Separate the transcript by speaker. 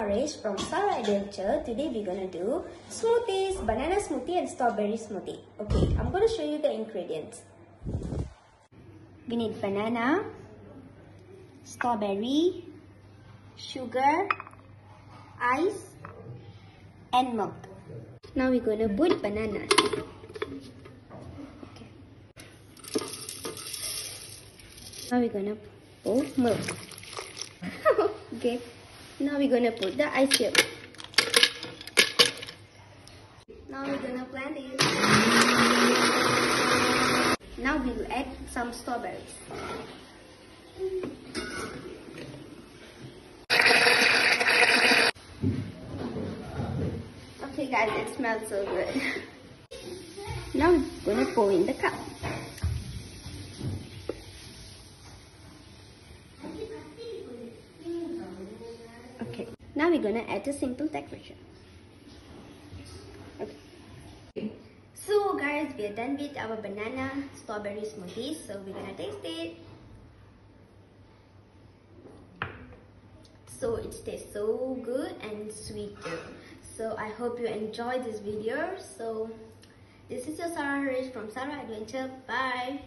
Speaker 1: Harish from Sarah Adventure. Today we're gonna do smoothies, banana smoothie and strawberry smoothie. Okay, I'm gonna show you the ingredients. We need banana, strawberry, sugar, ice and milk. Now we're gonna put bananas. Okay. Now we're gonna put milk. okay. Now we're gonna put the ice cube. Now we're gonna blend it. Now we will add some strawberries. Okay guys, it smells so good. now we're gonna pour in the cup. Okay, now we're gonna add a simple decoration. Okay. So guys, we are done with our banana strawberry smoothie. So we're gonna taste it. So it tastes so good and sweet too. So I hope you enjoyed this video. So this is your Sarah Harish from Sarah Adventure. Bye.